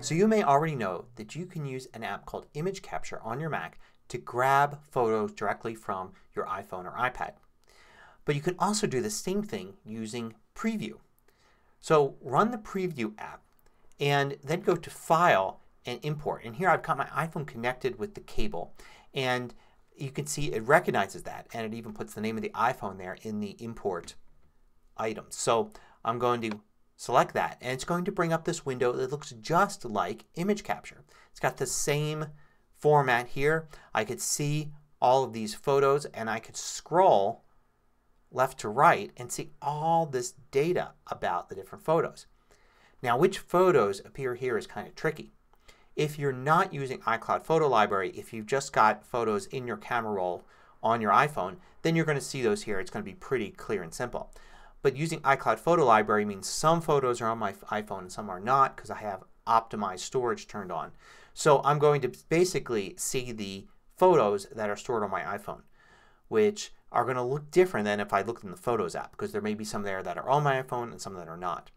So you may already know that you can use an app called Image Capture on your Mac to grab photos directly from your iPhone or iPad. But you can also do the same thing using Preview. So run the Preview app and then go to File and Import. And here I've got my iPhone connected with the cable and you can see it recognizes that and it even puts the name of the iPhone there in the import items. So I'm going to select that and it's going to bring up this window that looks just like image capture. It's got the same format here. I could see all of these photos and I could scroll left to right and see all this data about the different photos. Now which photos appear here is kind of tricky. If you're not using iCloud Photo Library, if you've just got photos in your camera roll on your iPhone, then you're going to see those here. It's going to be pretty clear and simple. But using iCloud Photo Library means some photos are on my iPhone and some are not because I have optimized storage turned on. So I'm going to basically see the photos that are stored on my iPhone which are going to look different than if I looked in the Photos app because there may be some there that are on my iPhone and some that are not.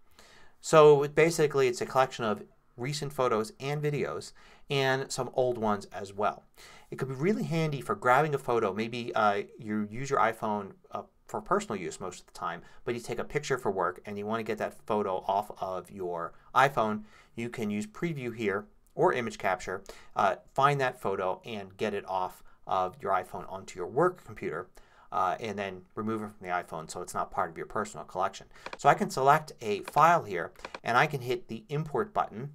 So basically it's a collection of recent photos and videos and some old ones as well. It could be really handy for grabbing a photo. Maybe uh, you use your iPhone uh, for personal use most of the time, but you take a picture for work and you want to get that photo off of your iPhone, you can use Preview here or Image Capture, uh, find that photo and get it off of your iPhone onto your work computer uh, and then remove it from the iPhone so it's not part of your personal collection. So I can select a file here and I can hit the import button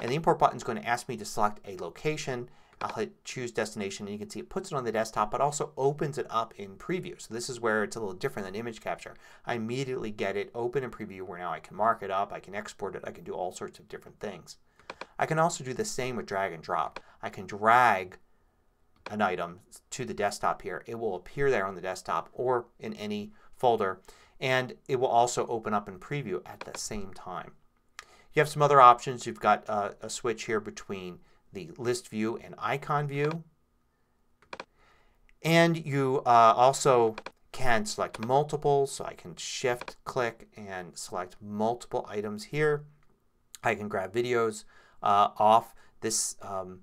and the import button is going to ask me to select a location I'll hit choose destination and you can see it puts it on the desktop but also opens it up in preview. So this is where it's a little different than image capture. I immediately get it open in preview where now I can mark it up, I can export it, I can do all sorts of different things. I can also do the same with drag and drop. I can drag an item to the desktop here. It will appear there on the desktop or in any folder and it will also open up in preview at the same time. You have some other options. You've got uh, a switch here between the list view and icon view. And you uh, also can select multiple. So I can shift click and select multiple items here. I can grab videos uh, off this um,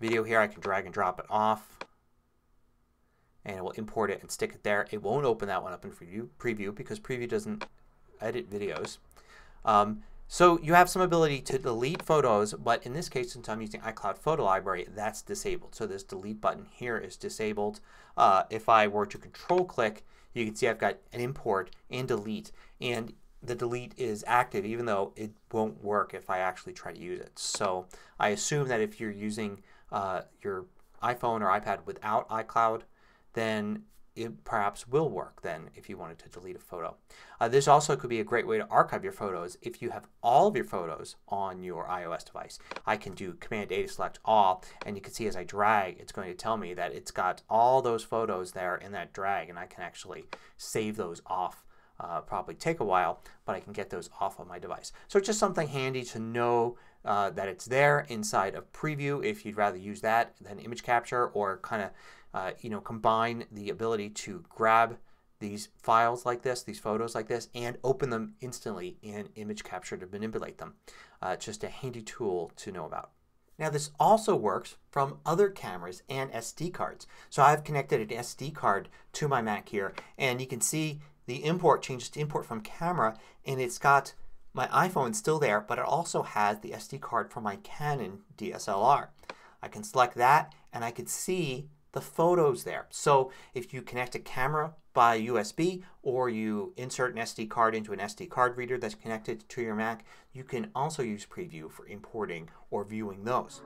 video here. I can drag and drop it off and it will import it and stick it there. It won't open that one up in preview, preview because preview doesn't edit videos. Um, so you have some ability to delete photos but in this case since I'm using iCloud Photo Library that's disabled. So this delete button here is disabled. Uh, if I were to control click you can see I've got an import and delete and the delete is active even though it won't work if I actually try to use it. So I assume that if you're using uh, your iPhone or iPad without iCloud then it perhaps will work then if you wanted to delete a photo. Uh, this also could be a great way to archive your photos if you have all of your photos on your iOS device. I can do Command A to select all and you can see as I drag it's going to tell me that it's got all those photos there in that drag and I can actually save those off. Uh, probably take a while but I can get those off of my device. So it's just something handy to know uh, that it's there inside of Preview if you'd rather use that than image capture or kind of uh, you know, combine the ability to grab these files like this, these photos like this, and open them instantly in image capture to manipulate them. Uh, just a handy tool to know about. Now this also works from other cameras and SD cards. So I've connected an SD card to my Mac here and you can see the import changes to import from camera and it's got my iPhone still there but it also has the SD card from my Canon DSLR. I can select that and I can see the photos there. So if you connect a camera by USB or you insert an SD card into an SD card reader that's connected to your Mac, you can also use Preview for importing or viewing those.